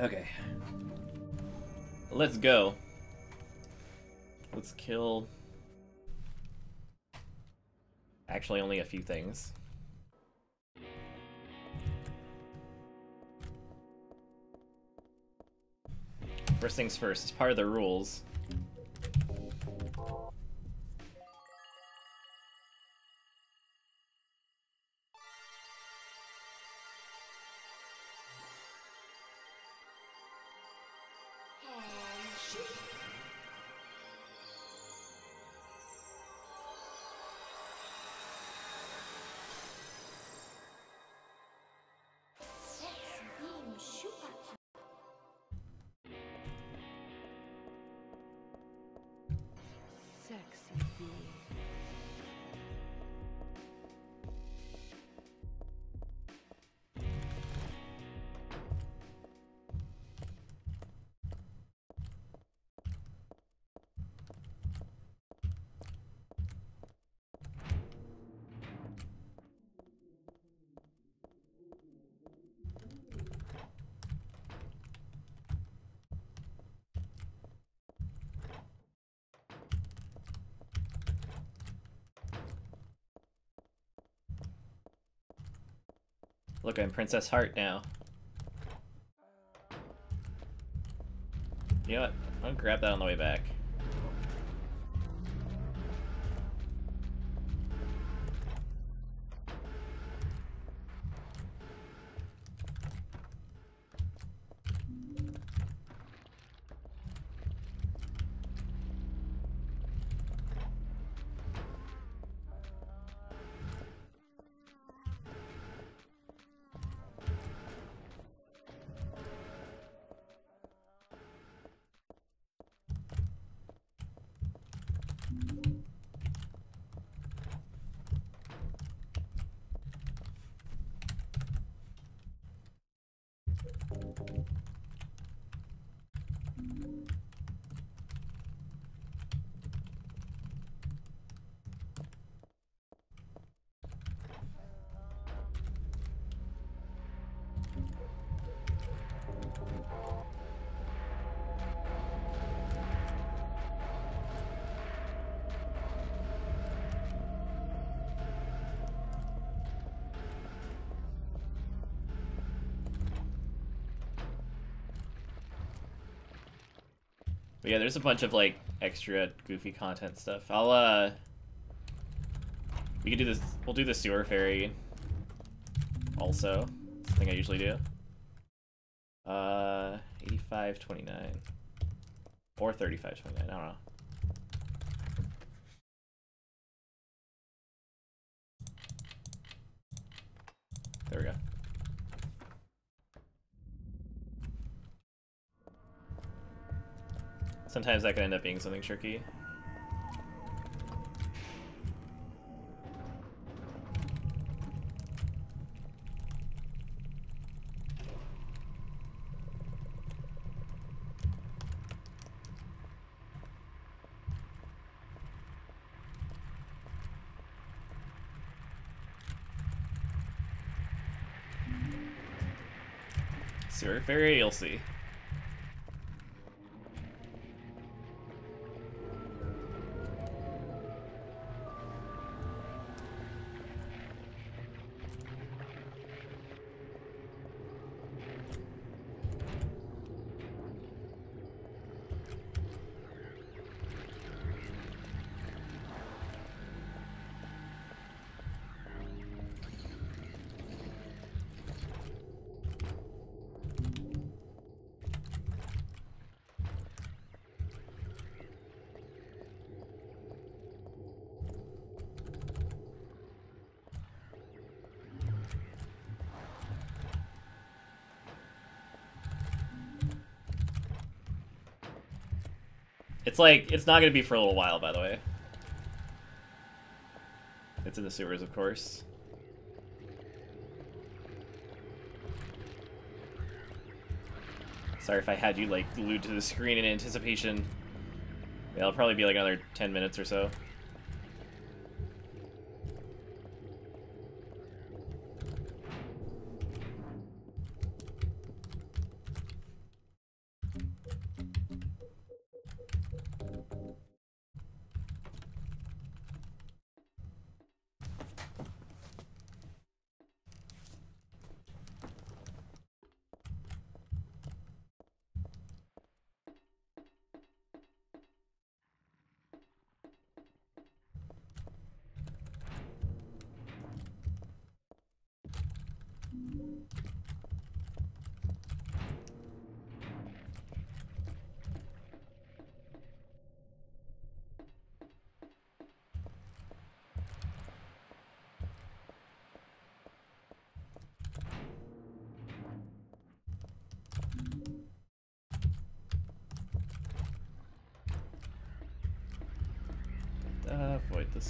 Okay. Let's go. Let's kill... Actually, only a few things. First things first, it's part of the rules. I'm Princess Heart now. You know what? I'll grab that on the way back. But yeah, there's a bunch of like extra goofy content stuff. I'll uh we can do this we'll do the sewer fairy also. Thing I usually do. Uh 8529. Or 3529, I don't know. There we go. Sometimes that can end up being something tricky. Fairy, you'll see. It's like, it's not going to be for a little while, by the way. It's in the sewers, of course. Sorry if I had you, like, glued to the screen in anticipation. Yeah, it'll probably be like another 10 minutes or so.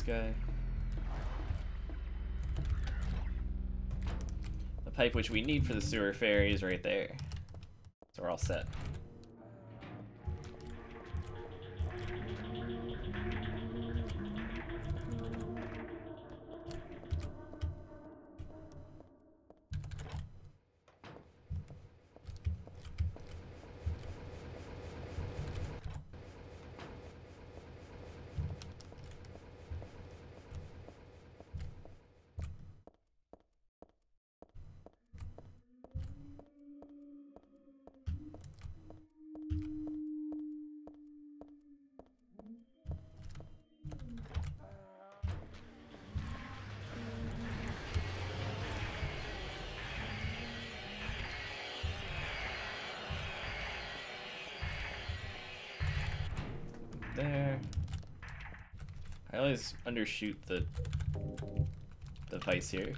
Guy. The pipe which we need for the sewer fairy is right there. So we're all set. There. I always undershoot the device here.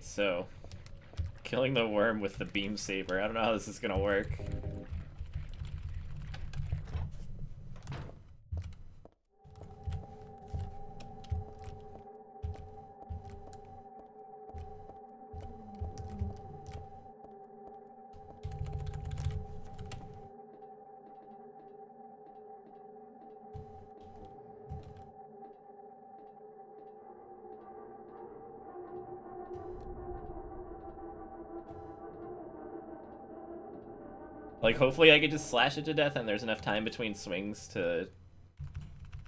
So killing the worm with the beam saber. I don't know how this is gonna work. Hopefully I could just slash it to death and there's enough time between swings to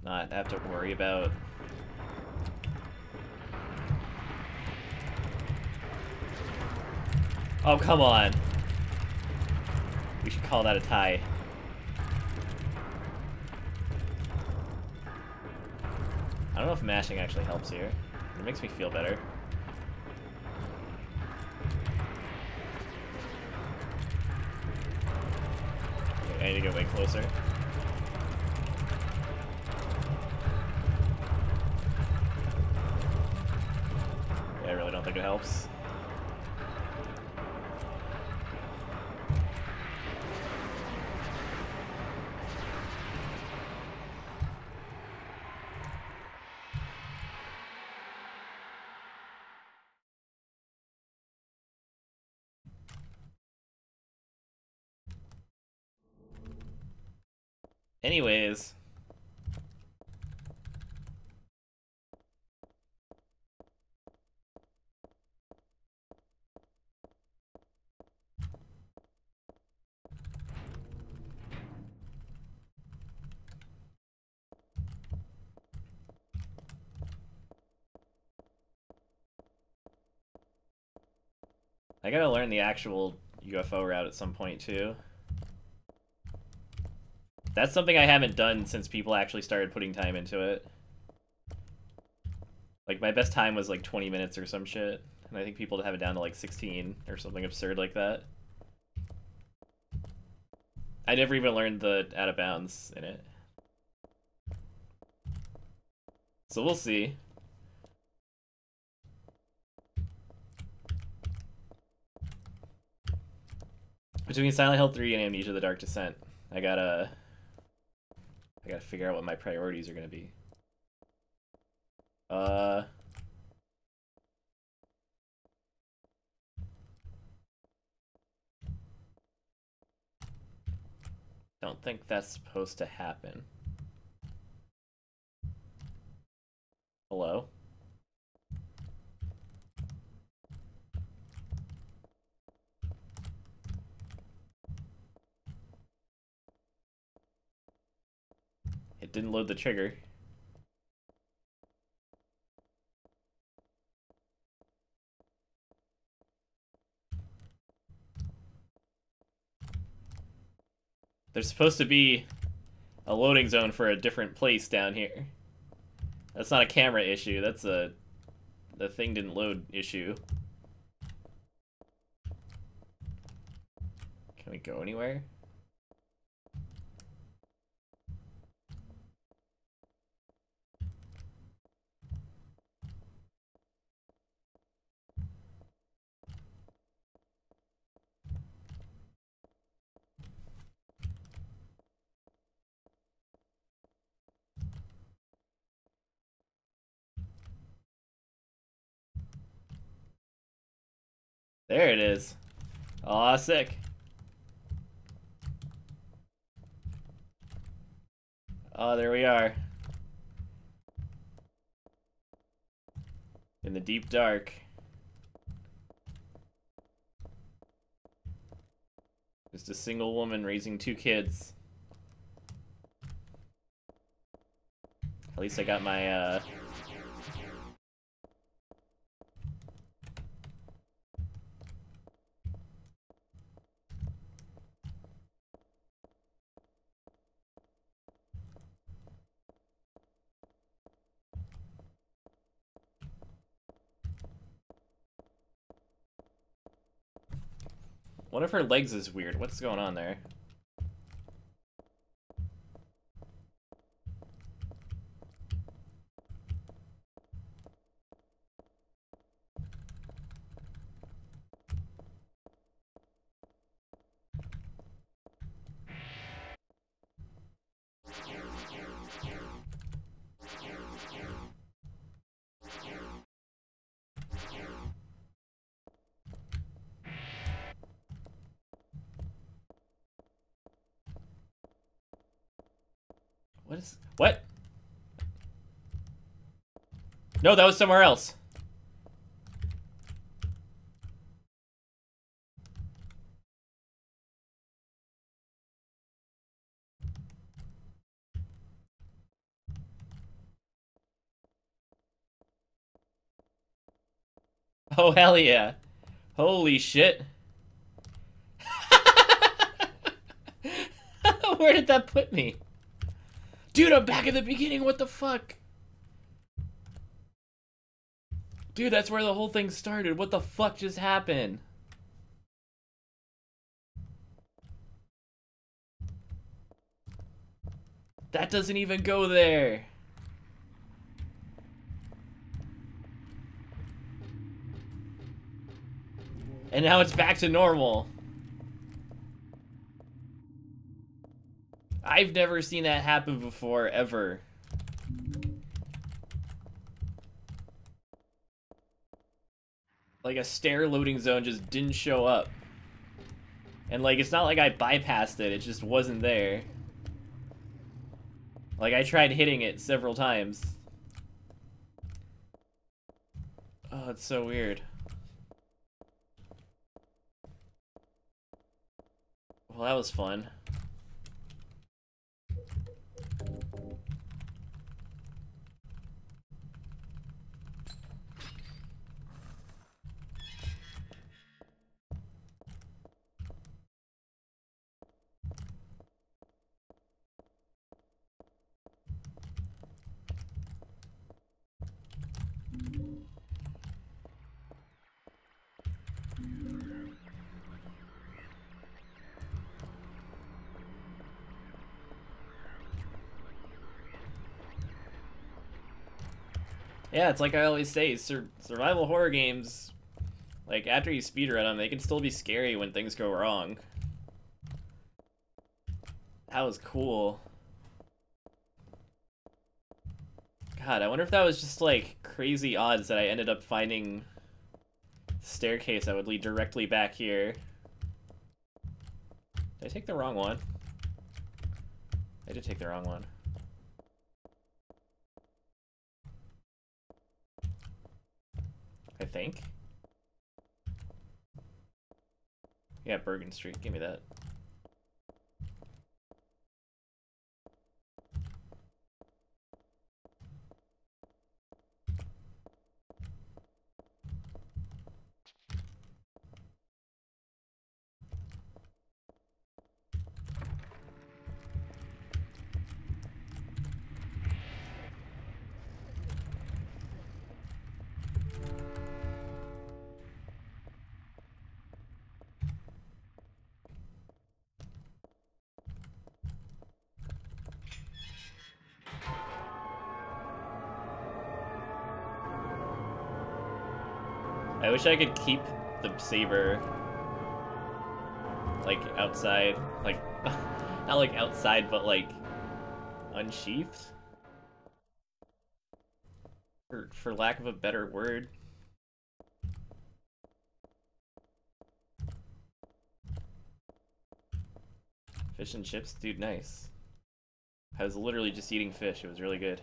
not have to worry about... Oh, come on. We should call that a tie. I don't know if mashing actually helps here. It makes me feel better. I need to get way closer. Yeah, I really don't think it helps. Anyways. I gotta learn the actual UFO route at some point too. That's something I haven't done since people actually started putting time into it. Like, my best time was like 20 minutes or some shit. And I think people have it down to like 16 or something absurd like that. I never even learned the out of bounds in it. So we'll see. Between Silent Hill 3 and Amnesia The Dark Descent, I gotta I gotta figure out what my priorities are gonna be. Uh... Don't think that's supposed to happen. Hello? It didn't load the trigger. There's supposed to be a loading zone for a different place down here. That's not a camera issue, that's a the thing didn't load issue. Can we go anywhere? There it is. Aw, sick. Oh, there we are. In the deep dark. Just a single woman raising two kids. At least I got my, uh, One of her legs is weird. What's going on there? No, that was somewhere else. Oh, hell yeah. Holy shit. Where did that put me? Dude, I'm back at the beginning. What the fuck? Dude, that's where the whole thing started. What the fuck just happened? That doesn't even go there. And now it's back to normal. I've never seen that happen before, ever. Like, a stair loading zone just didn't show up. And, like, it's not like I bypassed it, it just wasn't there. Like, I tried hitting it several times. Oh, it's so weird. Well, that was fun. Yeah, it's like I always say, sur survival horror games, like, after you speedrun them, they can still be scary when things go wrong. That was cool. God, I wonder if that was just, like, crazy odds that I ended up finding staircase that would lead directly back here. Did I take the wrong one? I did take the wrong one. I think. Yeah, Bergen Street. Give me that. I wish I could keep the saber like outside, like not like outside, but like unsheathed. For for lack of a better word. Fish and chips, dude, nice. I was literally just eating fish. It was really good.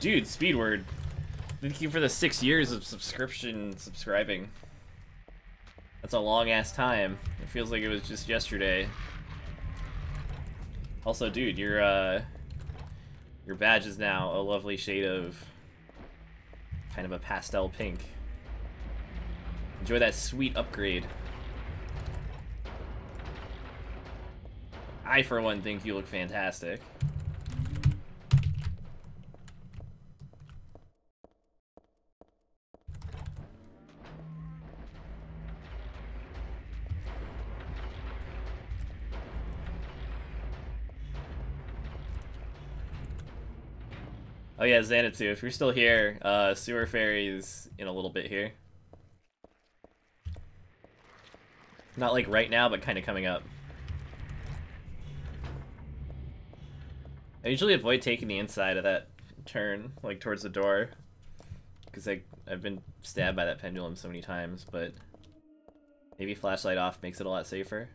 Dude, Speedword. Thank you for the six years of subscription subscribing. That's a long ass time. It feels like it was just yesterday. Also, dude, your uh your badge is now a lovely shade of kind of a pastel pink. Enjoy that sweet upgrade. I, for one, think you look fantastic. Yeah, Xanadu, if you're still here, uh, Sewer Fairy's in a little bit here. Not like right now, but kind of coming up. I usually avoid taking the inside of that turn, like towards the door, because I've been stabbed by that pendulum so many times, but maybe flashlight off makes it a lot safer.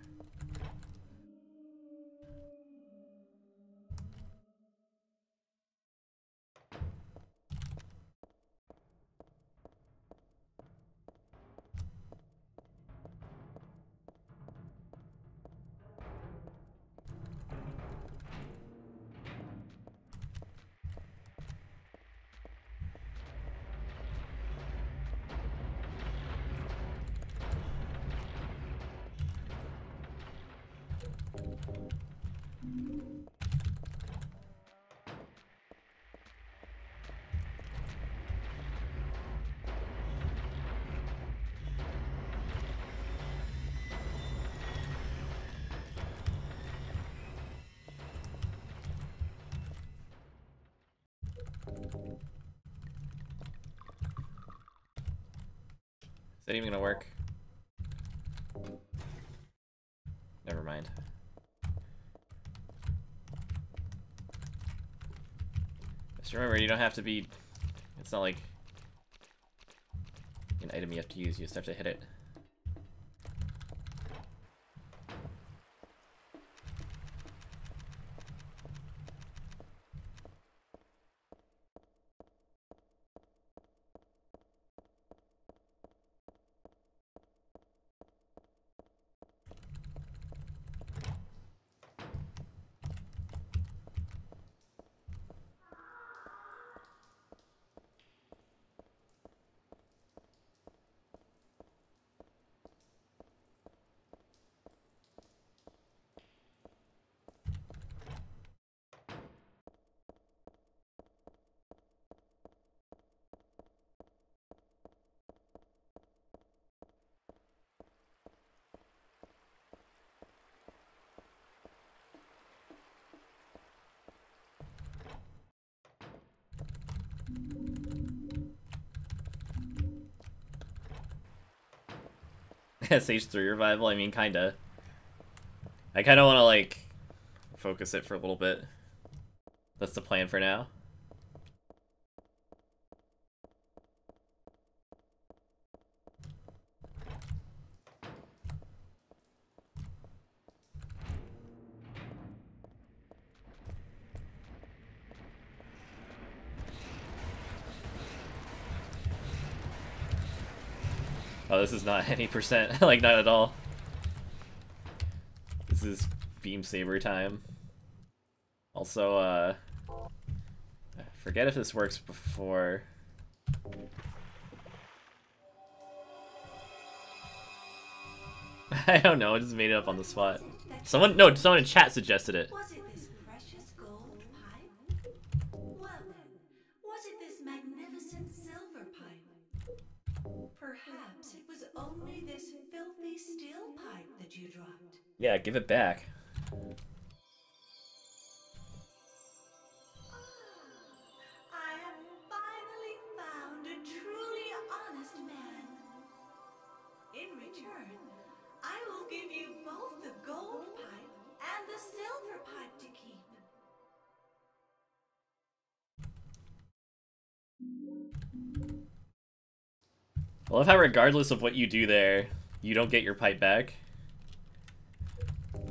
Just remember, you don't have to be It's not like an item you have to use, you just have to hit it. SH3 revival, I mean, kinda. I kinda wanna, like, focus it for a little bit. That's the plan for now. Not any percent. like, not at all. This is Beam Saber time. Also, uh... I forget if this works before... I don't know, I just made it up on the spot. Someone, no, someone in chat suggested it. Give it back. I love how regardless of what you do there, you don't get your pipe back.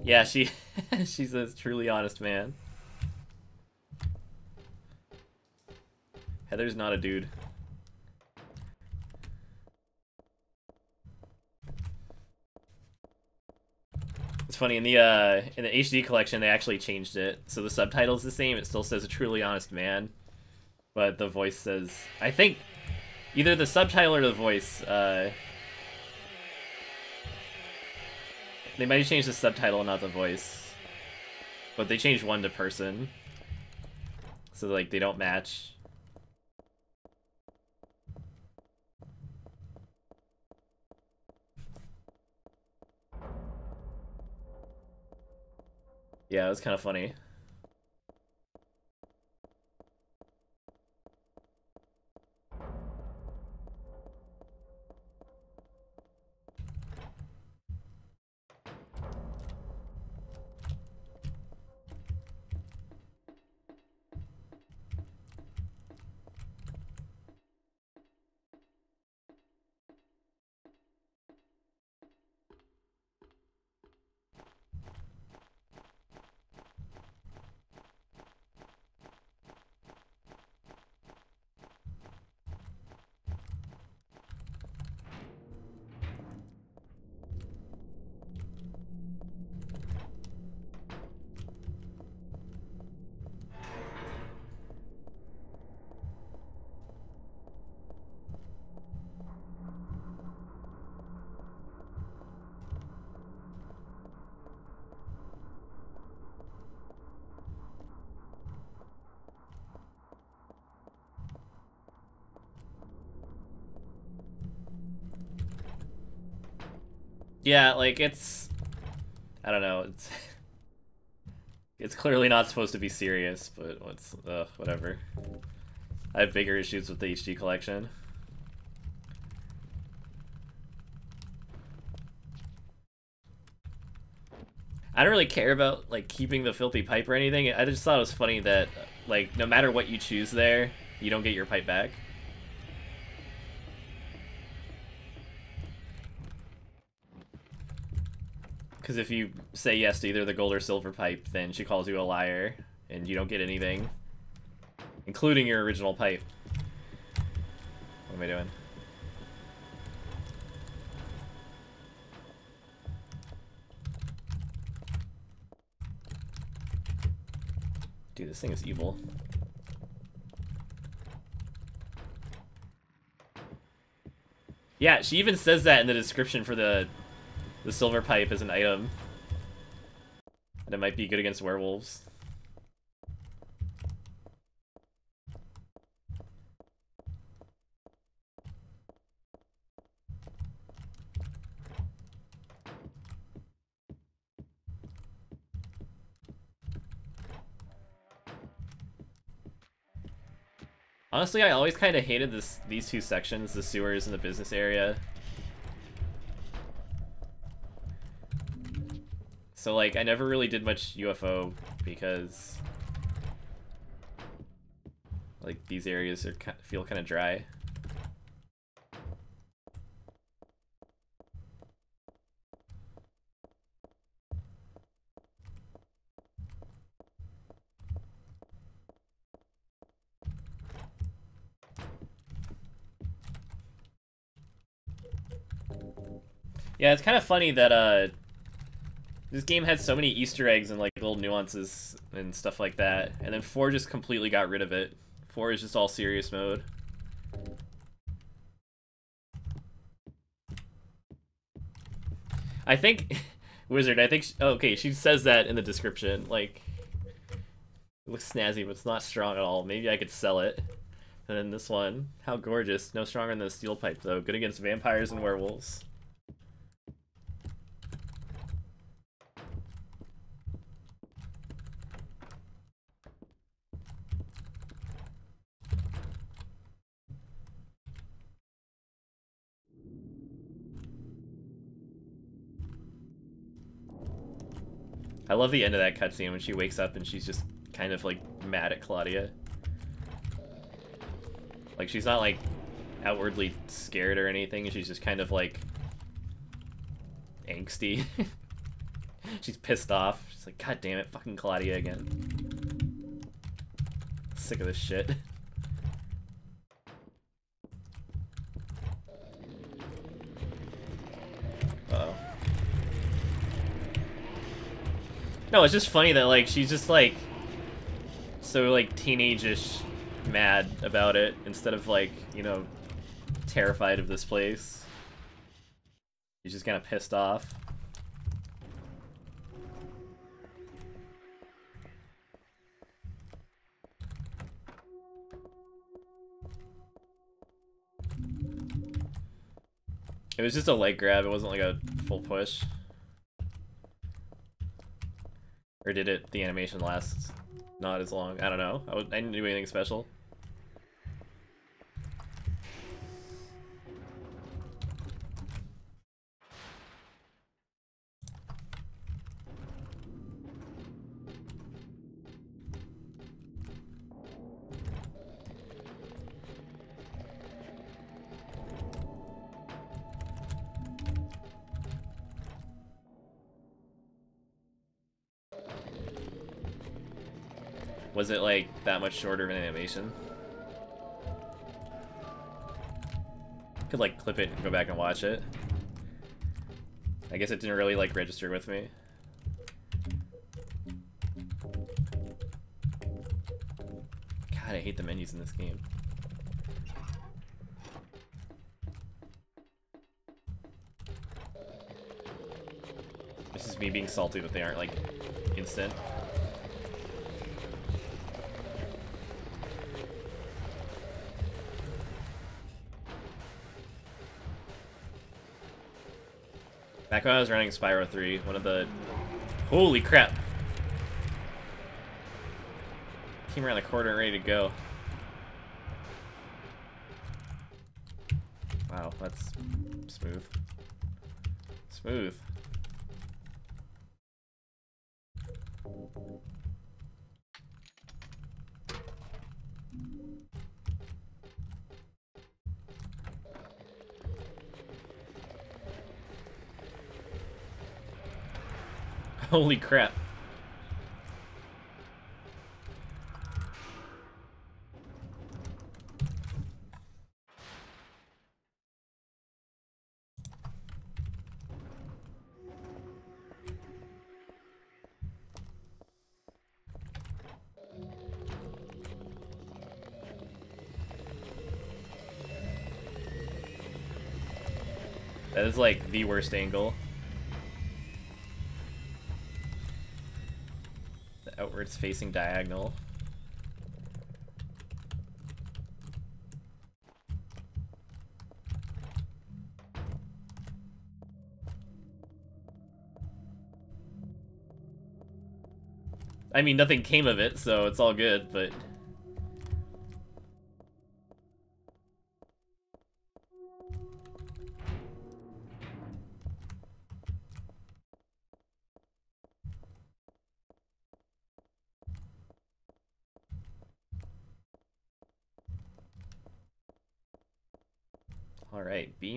Yeah, she she's a truly honest man. Heather's not a dude. It's funny in the uh, in the HD collection they actually changed it, so the subtitle's the same. It still says a truly honest man, but the voice says I think either the subtitle or the voice. Uh, They might have changed the subtitle, not the voice. But they changed one to person. So, like, they don't match. Yeah, it was kind of funny. Yeah, like it's I don't know, it's it's clearly not supposed to be serious, but what's uh whatever. I have bigger issues with the HD collection. I don't really care about like keeping the filthy pipe or anything. I just thought it was funny that like no matter what you choose there, you don't get your pipe back. Because if you say yes to either the gold or silver pipe, then she calls you a liar, and you don't get anything. Including your original pipe. What am I doing? Dude, this thing is evil. Yeah, she even says that in the description for the the silver pipe as an item. And it might be good against werewolves. Honestly, I always kind of hated this these two sections, the sewers and the business area. So, like, I never really did much UFO because, like, these areas are feel kind of dry. Yeah, it's kind of funny that uh, this game had so many Easter eggs and like little nuances and stuff like that, and then 4 just completely got rid of it. 4 is just all serious mode. I think, Wizard, I think, she, oh, okay, she says that in the description, like, it looks snazzy, but it's not strong at all. Maybe I could sell it. And then this one, how gorgeous. No stronger than the steel pipe, though. Good against vampires and werewolves. Love the end of that cutscene when she wakes up and she's just kind of like mad at Claudia. Like she's not like outwardly scared or anything, she's just kind of like angsty. she's pissed off. She's like, God damn it, fucking Claudia again. Sick of this shit. No, it's just funny that like she's just like so like teenage-ish mad about it instead of like, you know, terrified of this place. She's just kind of pissed off. It was just a leg grab, it wasn't like a full push. Or did it, the animation last not as long? I don't know. I, I didn't do anything special. It like that much shorter of an animation? Could like clip it and go back and watch it. I guess it didn't really like register with me. God, I hate the menus in this game. This is me being salty that they aren't like instant. Back when I was running Spyro 3, one of the... Holy crap! Came around the corner ready to go. Holy crap. That is like the worst angle. The outwards facing diagonal. I mean, nothing came of it, so it's all good, but...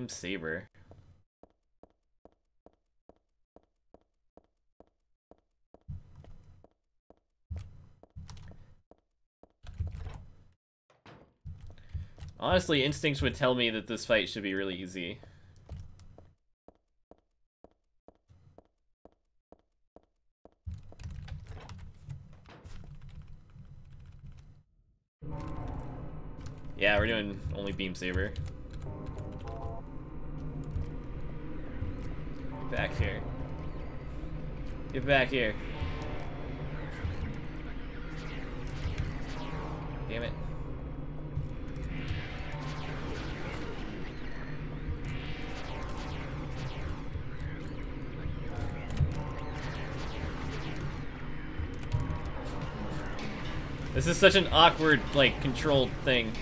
Beam Saber. Honestly, instincts would tell me that this fight should be really easy. Yeah, we're doing only Beam Saber. Back here. Get back here. Damn it. This is such an awkward, like, controlled thing.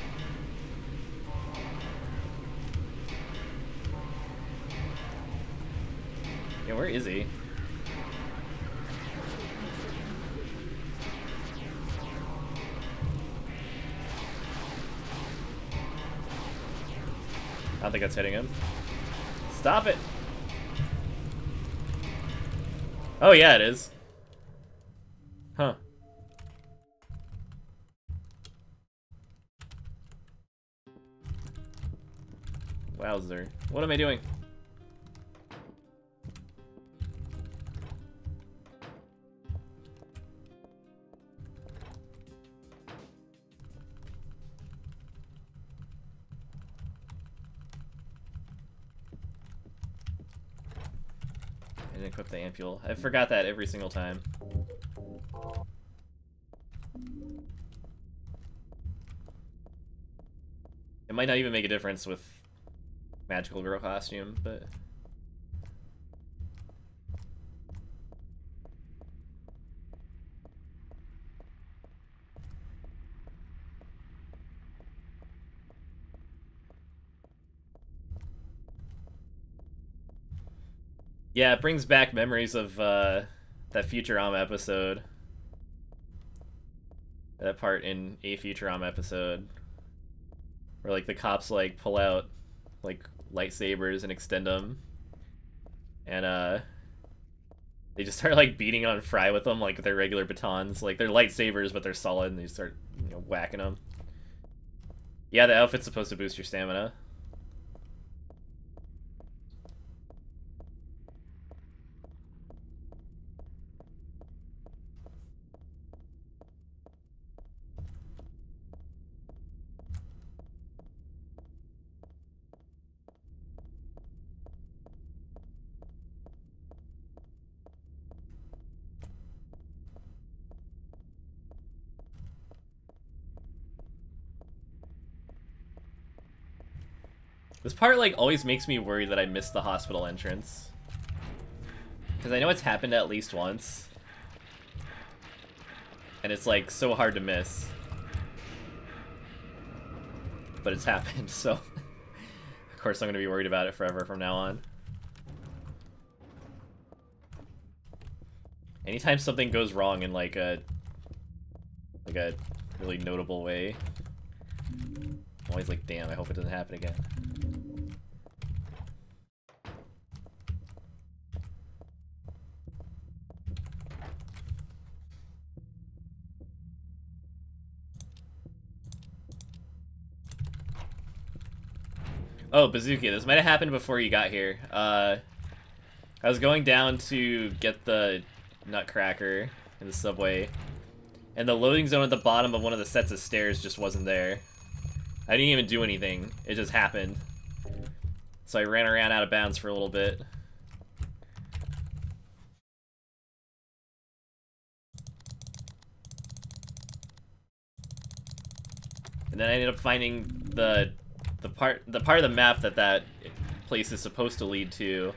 Is he? I don't think that's hitting him. Stop it! Oh yeah, it is. Huh. Wowzer. What am I doing? Ampule. I forgot that every single time. It might not even make a difference with magical girl costume, but... Yeah, it brings back memories of uh, that Futurama episode. That part in a Futurama episode. Where like the cops like pull out like lightsabers and extend them. And uh they just start like beating on Fry with them like their regular batons. Like they're lightsabers but they're solid and they start you know whacking them. Yeah, the outfit's supposed to boost your stamina. Part, like, always makes me worry that I missed the hospital entrance. Because I know it's happened at least once. And it's, like, so hard to miss. But it's happened, so... of course I'm to be worried about it forever from now on. Anytime something goes wrong in, like, a... Like a really notable way. I'm always like, damn, I hope it doesn't happen again. Oh, Bazooka, this might have happened before you got here. Uh, I was going down to get the Nutcracker in the subway, and the loading zone at the bottom of one of the sets of stairs just wasn't there. I didn't even do anything. It just happened. So I ran around out of bounds for a little bit. And then I ended up finding the the part the part of the map that that place is supposed to lead to.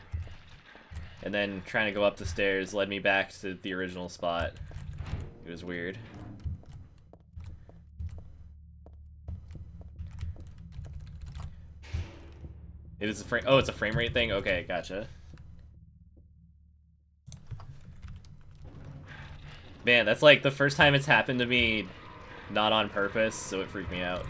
And then trying to go up the stairs led me back to the original spot. It was weird. It is a frame. Oh, it's a frame rate thing. Okay, gotcha. Man, that's like the first time it's happened to me, not on purpose, so it freaked me out.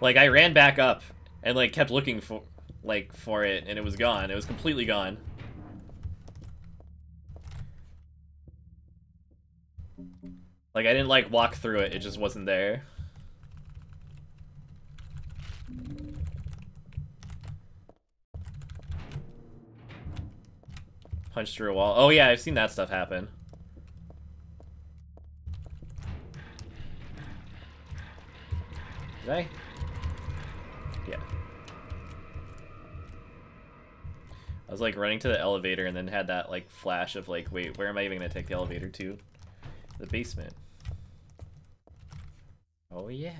Like I ran back up and like kept looking for like for it, and it was gone. It was completely gone. Like I didn't like walk through it; it just wasn't there. Punch through a wall. Oh yeah, I've seen that stuff happen. Did I? Was like running to the elevator and then had that like flash of like, wait, where am I even gonna take the elevator to? The basement. Oh yeah.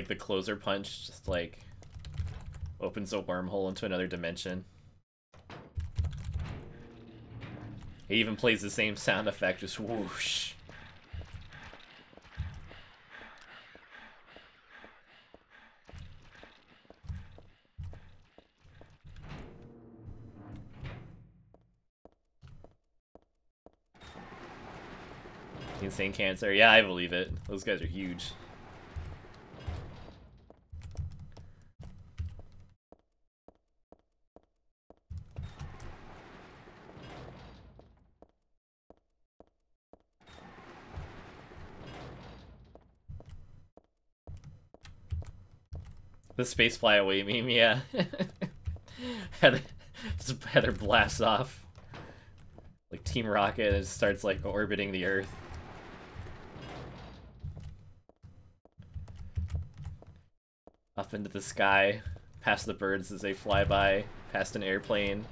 Like the closer punch just like opens a wormhole into another dimension. He even plays the same sound effect, just whoosh. Insane cancer. Yeah, I believe it. Those guys are huge. The space fly away meme, yeah. Heather, Heather blasts off. Like Team Rocket and starts like orbiting the Earth. Up into the sky, past the birds as they fly by, past an airplane.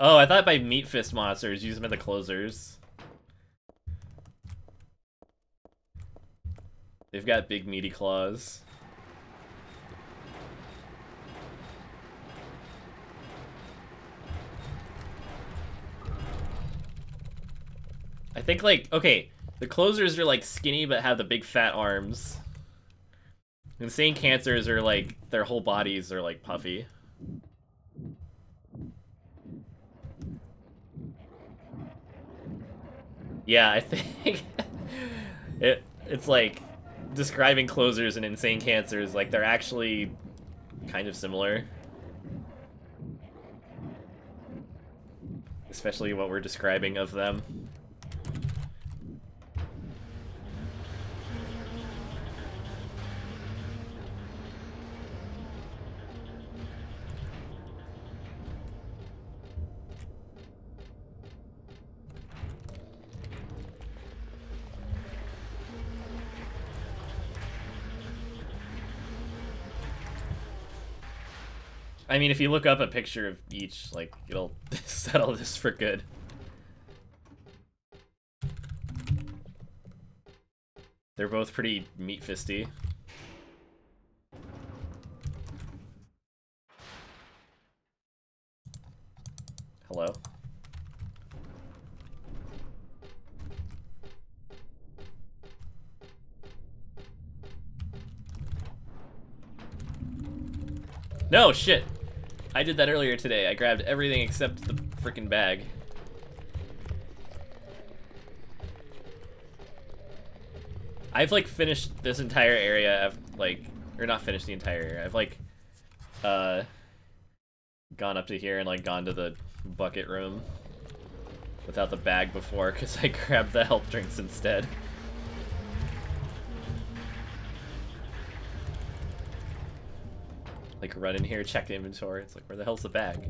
Oh, I thought by Meat Fist monsters, use them as the closers. They've got big meaty claws. I think like, okay, the closers are like skinny but have the big fat arms. Insane cancers are like, their whole bodies are like puffy. Yeah, I think it it's like describing closers and insane cancers, like, they're actually kind of similar. Especially what we're describing of them. I mean, if you look up a picture of each, like, it'll settle this for good. They're both pretty meat fisty. Hello? No, shit! I did that earlier today. I grabbed everything except the freaking bag. I've like finished this entire area. I've like, or not finished the entire area. I've like, uh, gone up to here and like gone to the bucket room without the bag before because I grabbed the health drinks instead. Like run in here, check the inventory. It's like, where the hell's the bag?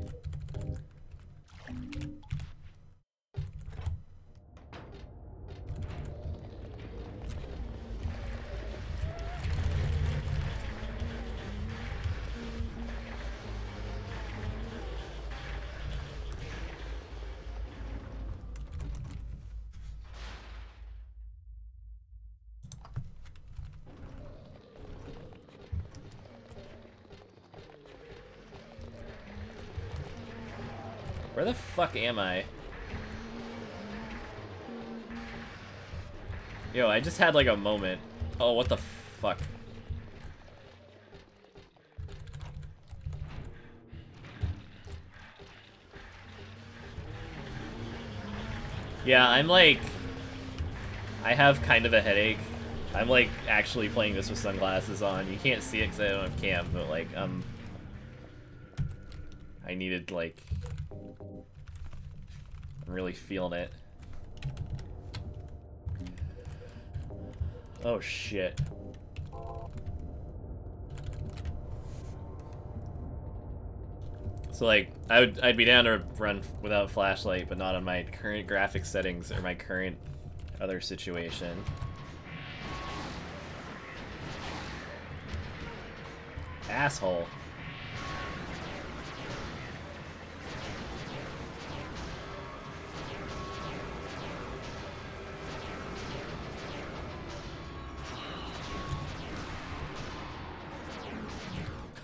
Fuck am I? Yo, I just had like a moment. Oh, what the fuck? Yeah, I'm like... I have kind of a headache. I'm like actually playing this with sunglasses on. You can't see it because I don't have cam, but like, um... I needed like really feeling it. Oh shit. So like, I would I'd be down to run without flashlight, but not on my current graphic settings or my current other situation. Asshole.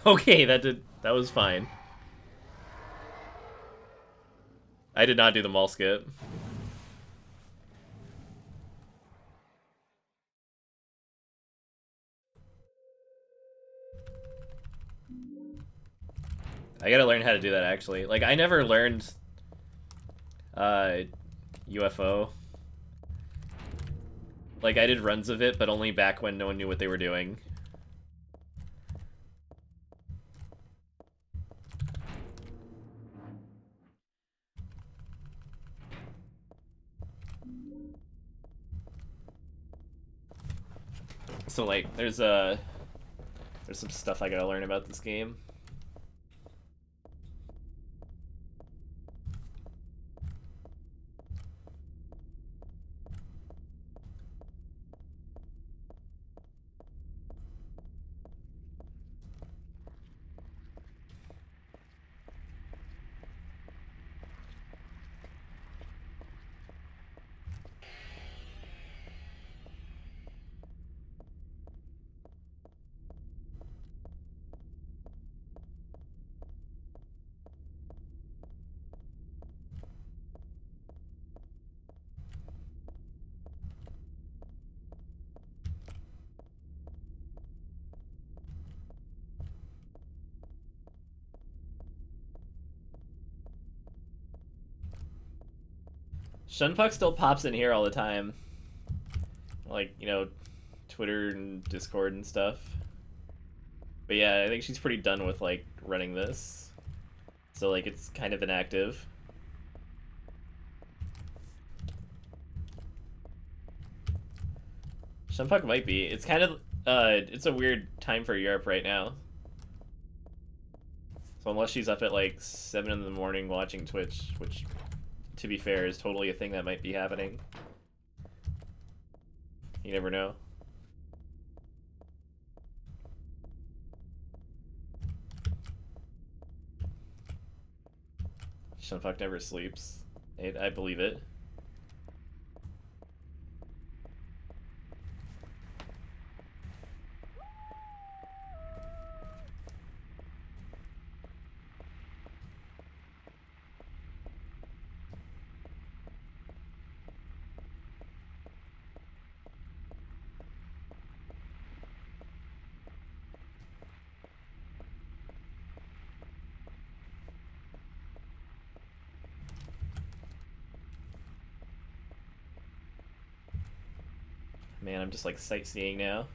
Okay, that did that was fine. I did not do the mall skip. I gotta learn how to do that actually. Like I never learned uh UFO. Like I did runs of it, but only back when no one knew what they were doing. So like there's a uh, there's some stuff I gotta learn about this game. Shunpuck still pops in here all the time. Like, you know, Twitter and Discord and stuff. But yeah, I think she's pretty done with, like, running this. So, like, it's kind of inactive. Shunpuck might be. It's kind of, uh, it's a weird time for Europe right now. So unless she's up at, like, 7 in the morning watching Twitch, which to be fair, is totally a thing that might be happening. You never know. Shunfuck never sleeps. I, I believe it. I'm just like sightseeing now.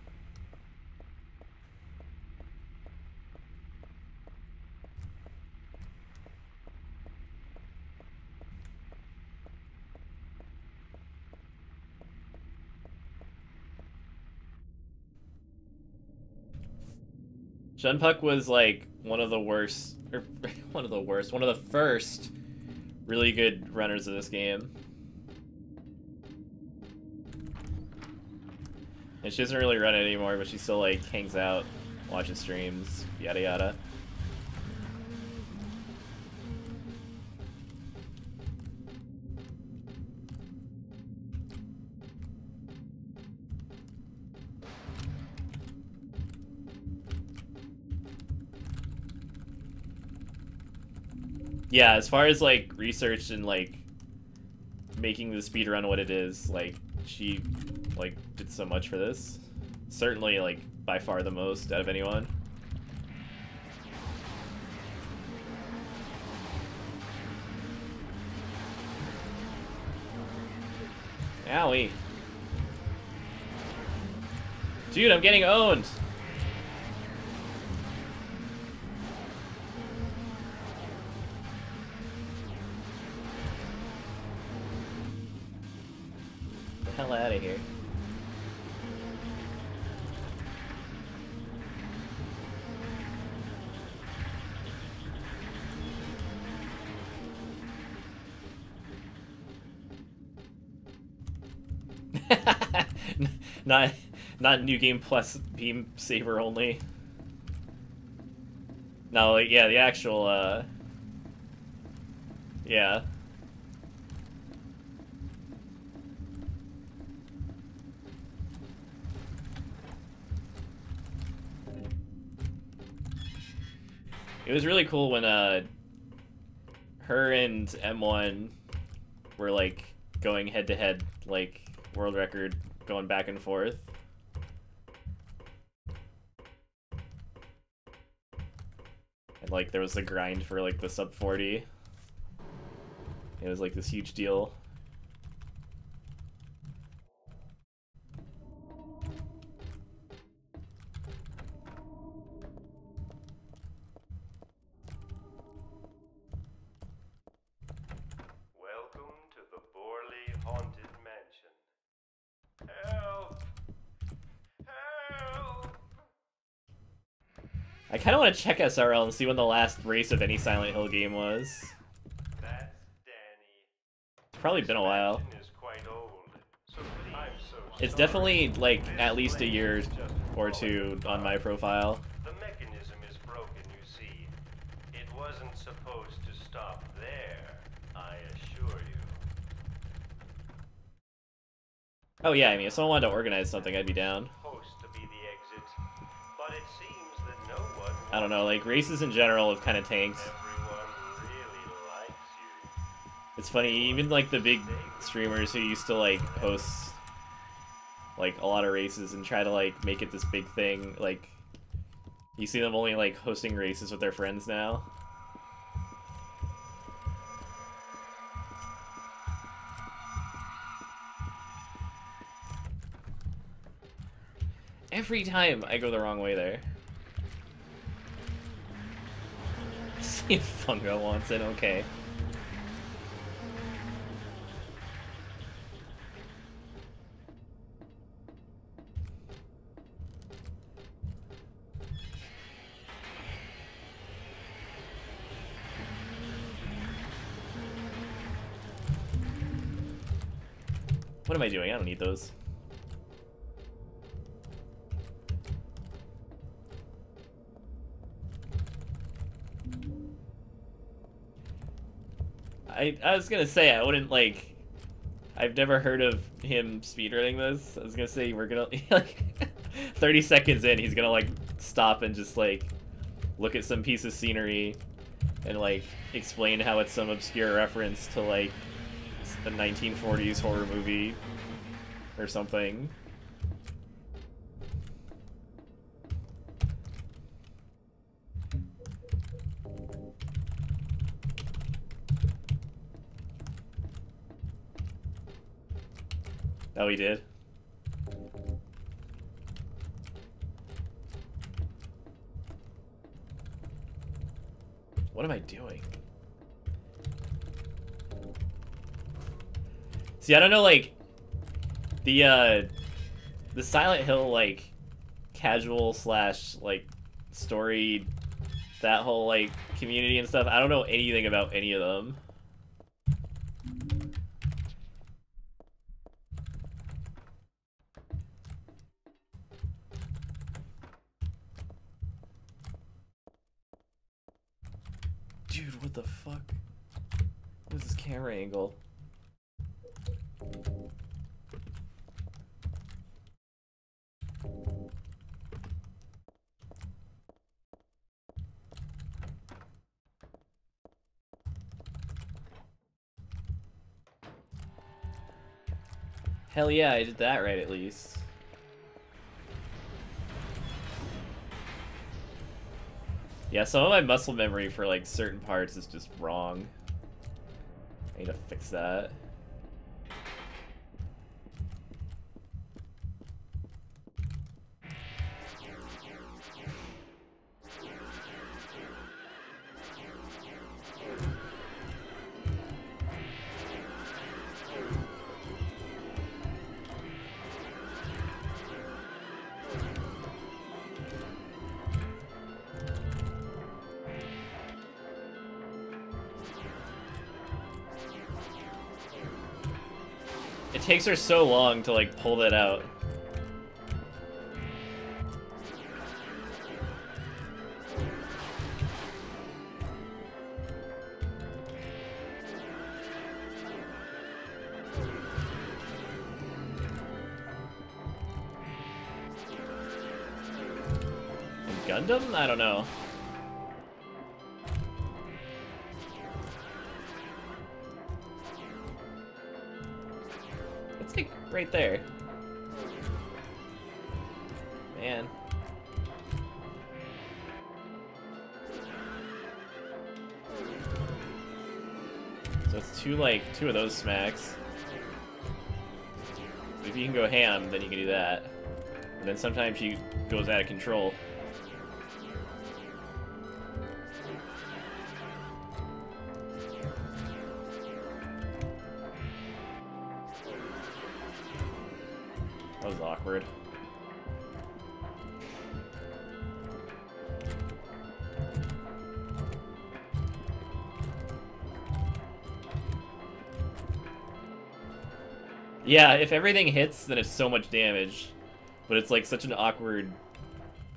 Shunpuck was like one of the worst, or one of the worst, one of the first really good runners of this game. And she doesn't really run it anymore, but she still like hangs out, watches streams, yada yada. Yeah, as far as like research and like making the speed run what it is, like she like did so much for this. Certainly like by far the most out of anyone. Owie. Dude, I'm getting owned! the hell out of here. Not not new game plus beam saber only. No, like yeah, the actual uh yeah. It was really cool when uh her and M1 were like going head to head like world record going back and forth. And like there was a grind for like the sub 40. It was like this huge deal. Want to check SRL and see when the last race of any Silent Hill game was. That's Danny. It's probably been a while. It's definitely like at least a year or two on my profile. The mechanism is broken, you see. It wasn't supposed to stop there, I assure you. Oh yeah, I mean, if someone wanted to organize something, I'd be down. I don't know, like races in general have kind of tanked. It's funny, even like the big streamers who used to like host like a lot of races and try to like make it this big thing, like you see them only like hosting races with their friends now. Every time I go the wrong way there. See if Fungo wants it, okay. What am I doing? I don't need those. I I was gonna say I wouldn't like. I've never heard of him speedrunning this. I was gonna say we're gonna like, 30 seconds in, he's gonna like stop and just like look at some piece of scenery and like explain how it's some obscure reference to like a 1940s horror movie or something. Oh, he did? What am I doing? See, I don't know, like, the, uh, the Silent Hill, like, casual slash, like, story, that whole, like, community and stuff, I don't know anything about any of them. Angle? Hell yeah, I did that right at least. Yeah, some of my muscle memory for like certain parts is just wrong. I need to fix that. Takes her so long to like pull that out. Gundam? I don't know. Two of those smacks. If you can go ham, then you can do that. And then sometimes she goes out of control. Yeah, if everything hits, then it's so much damage. But it's like such an awkward,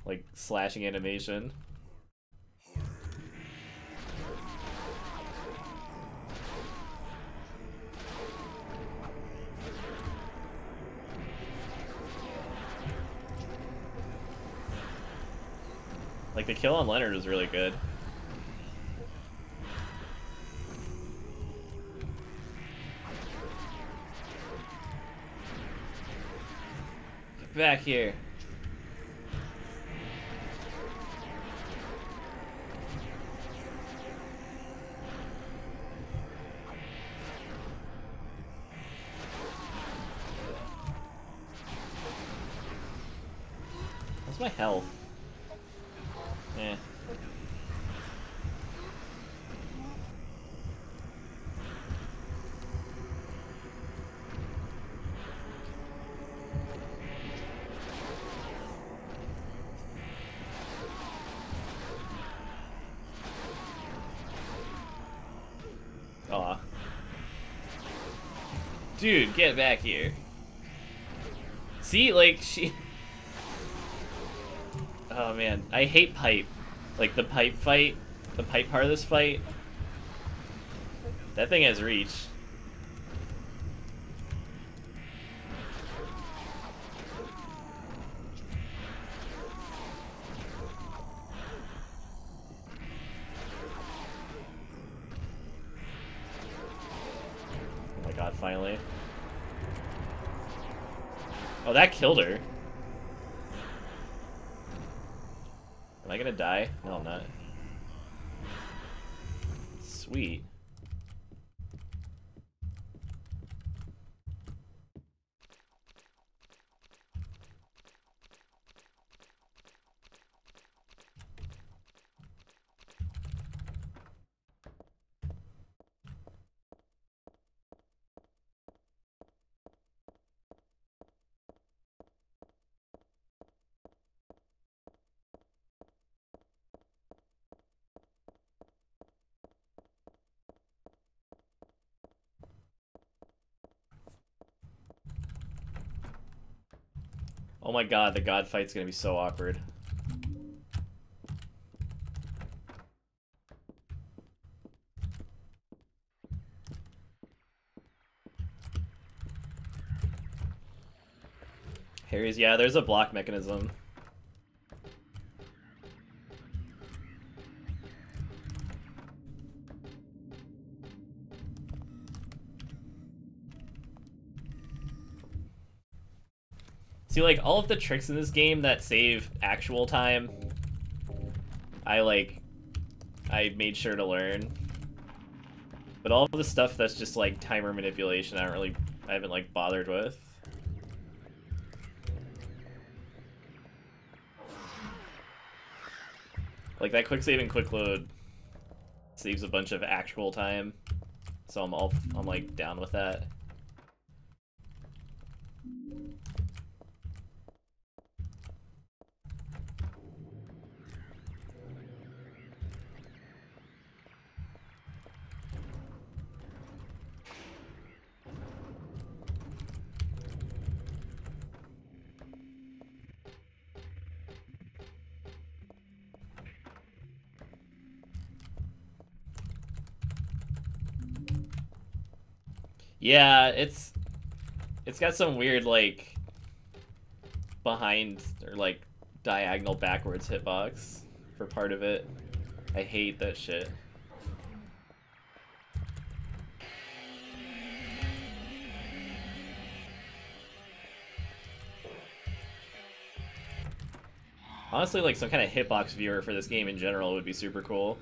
like, slashing animation. Like, the kill on Leonard was really good. Back here. Get back here. See, like, she... Oh man, I hate pipe. Like the pipe fight, the pipe part of this fight. That thing has reach. Oh my god, finally. Oh, that killed her. Am I gonna die? No, I'm not. Sweet. Oh my god, the god fight's gonna be so awkward. Harry's, yeah, there's a block mechanism. See, like, all of the tricks in this game that save actual time, I, like, I made sure to learn. But all of the stuff that's just, like, timer manipulation, I don't really, I haven't, like, bothered with. Like, that quick save and quick load saves a bunch of actual time. So I'm all, I'm, like, down with that. Yeah, it's it's got some weird like behind or like diagonal backwards hitbox for part of it. I hate that shit. Honestly, like some kind of hitbox viewer for this game in general would be super cool.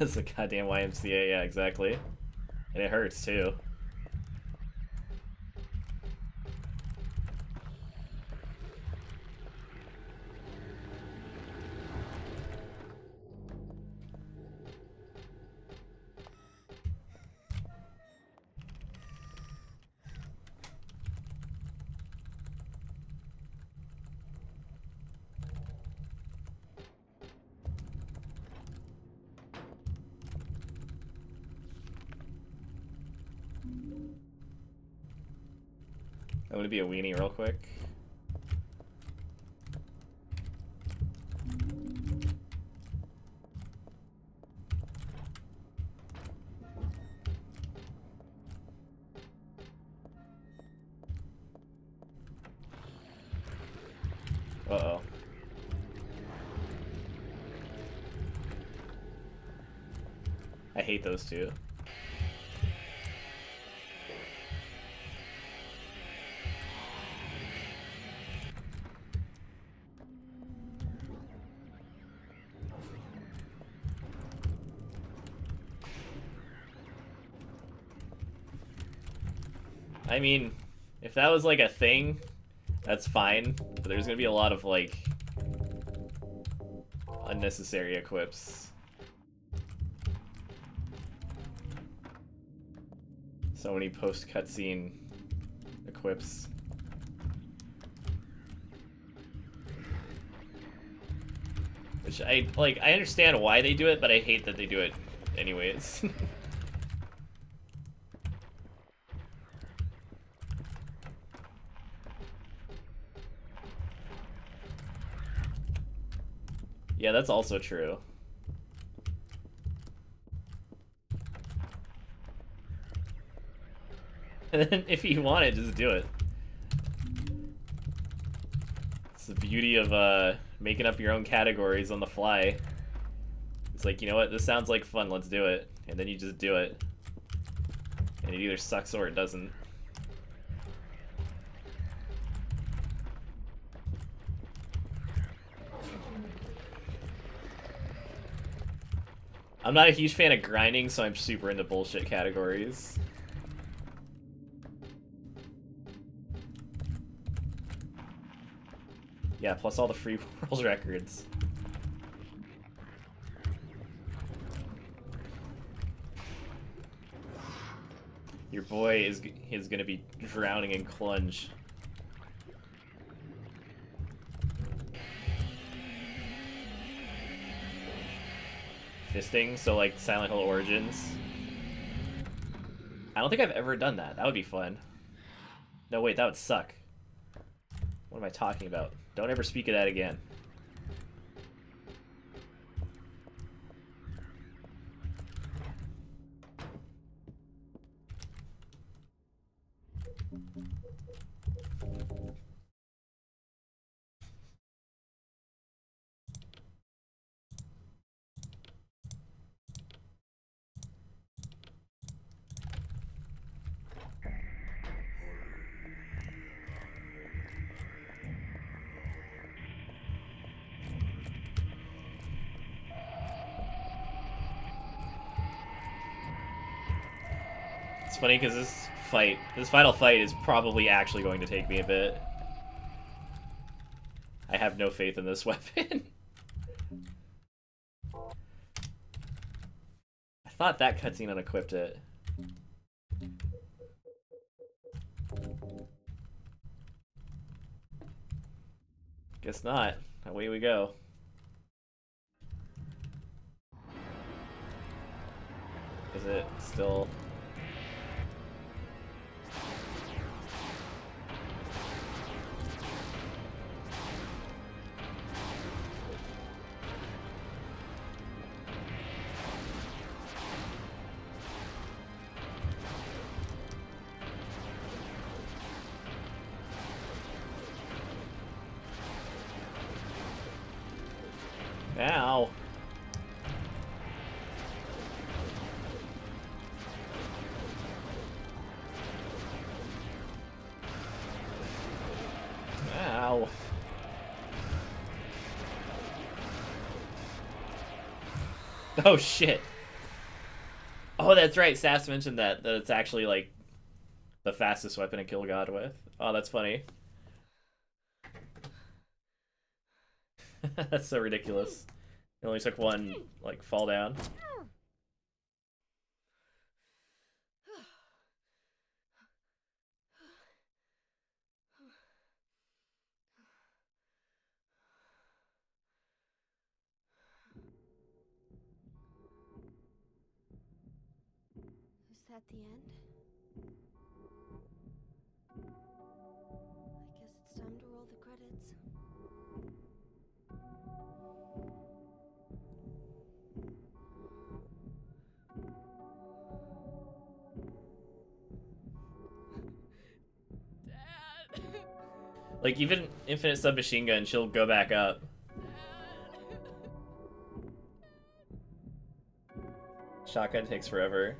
It's a goddamn YMCA, yeah, exactly. And it hurts too. I'm gonna be a weenie real quick. Uh-oh. I hate those two. I mean, if that was like a thing, that's fine. But there's gonna be a lot of like unnecessary equips. So many post cutscene equips. Which I like I understand why they do it, but I hate that they do it anyways. that's also true. And then if you want it, just do it. It's the beauty of uh, making up your own categories on the fly. It's like, you know what, this sounds like fun, let's do it. And then you just do it. And it either sucks or it doesn't. I'm not a huge fan of grinding, so I'm super into bullshit categories. Yeah, plus all the free world records. Your boy is is gonna be drowning in clunge. Fisting, so like Silent Hill Origins. I don't think I've ever done that. That would be fun. No, wait, that would suck. What am I talking about? Don't ever speak of that again. Funny because this fight, this final fight is probably actually going to take me a bit. I have no faith in this weapon. I thought that cutscene unequipped it. Guess not. Away we go. Is it still... Oh shit. Oh, that's right. Sass mentioned that that it's actually like the fastest weapon to kill God with. Oh, that's funny. that's so ridiculous. It only took one like fall down. Like even Infinite Submachine Gun, she'll go back up. Shotgun takes forever.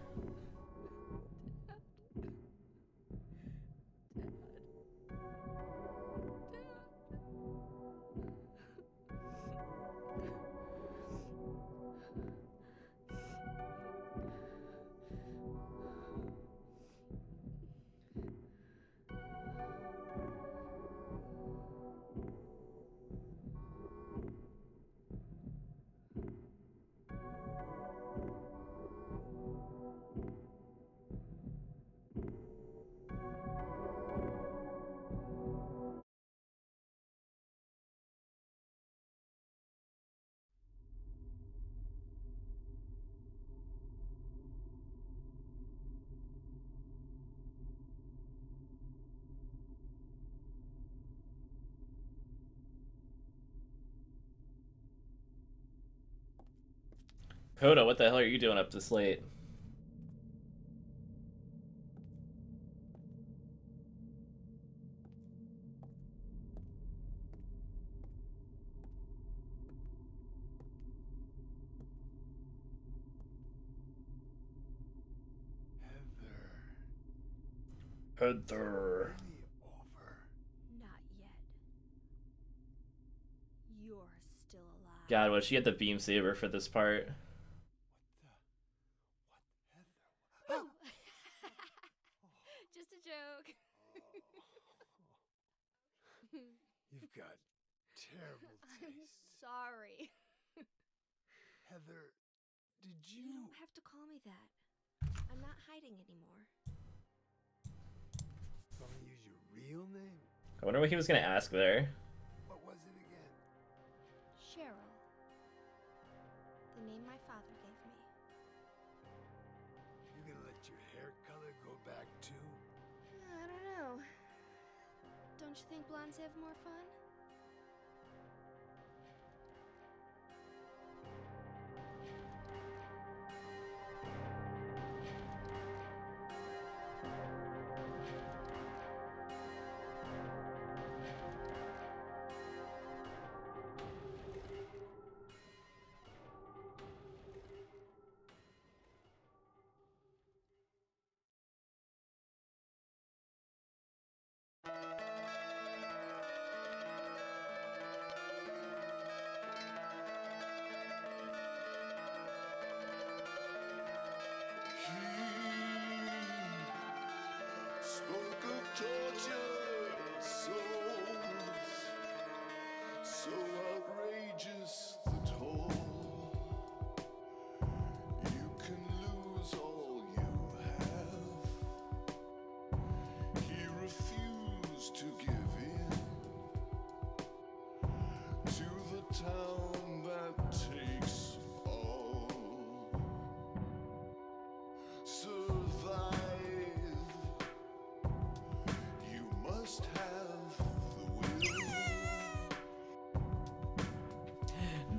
Coda, what the hell are you doing up this late? Heather. Not yet. You're still alive. God, what she had the beam saber for this part? Oh. Just a joke. You've got terrible I'm taste. sorry. Heather, did You you? don't have to call me that. I'm not hiding anymore. Want to use your real name? I wonder what he was gonna ask there. What was it again? Cheryl. The name my father gave me. You gonna let your hair color go back too? I don't know. Don't you think blondes have more fun? Spoke of tortured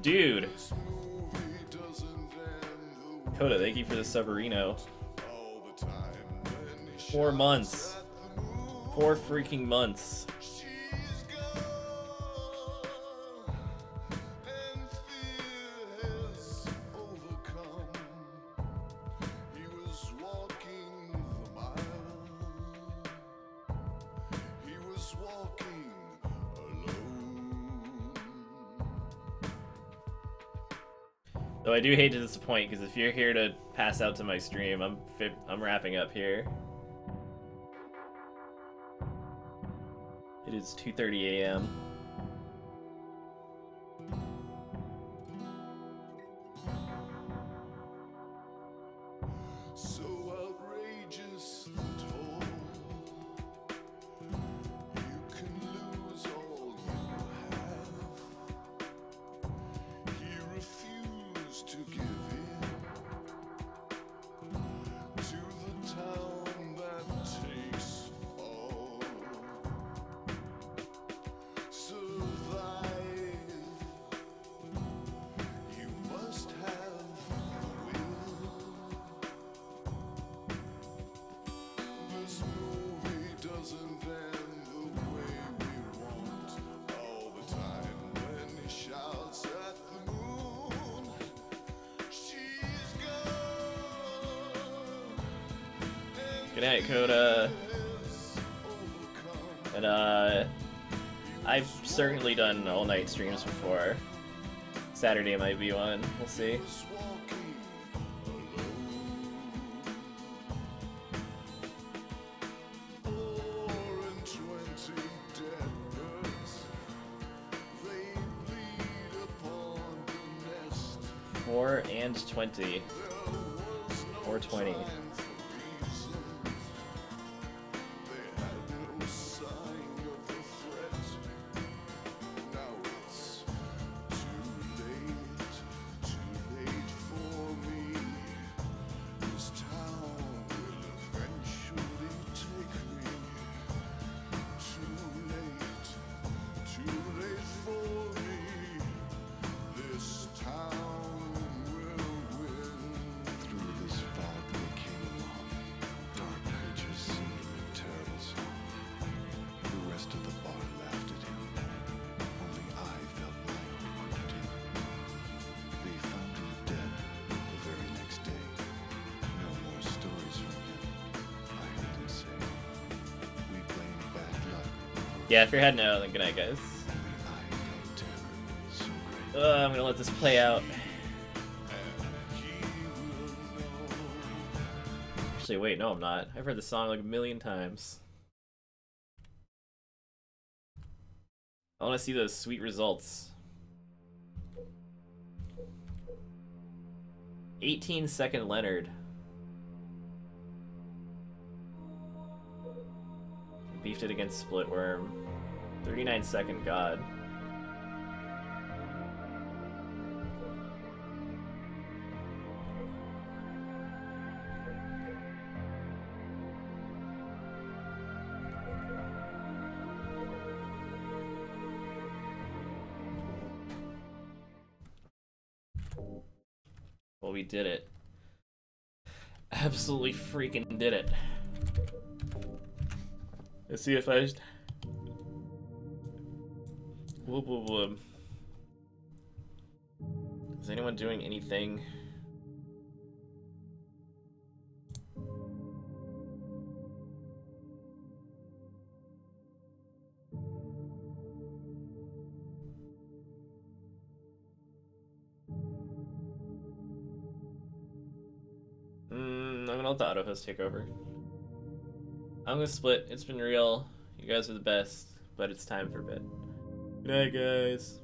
Dude, Coda, thank you for the Severino. Four months. Four freaking months. Do hate to disappoint, because if you're here to pass out to my stream, I'm I'm wrapping up here. It is 2:30 a.m. all night streams before. Saturday might be one. We'll see. Yeah, if you're heading out, then good night, guys. Uh, I'm gonna let this play out. Actually, wait, no, I'm not. I've heard the song like a million times. I want to see those sweet results. 18 second Leonard. It against Splitworm. 39 second God. Well, we did it. Absolutely freaking did it. Let's see if I just... Whoop, whoop, whoop. Is anyone doing anything? Mm, I'm gonna let the auto host take over. I'm gonna split. It's been real. You guys are the best, but it's time for bed. Good night, guys.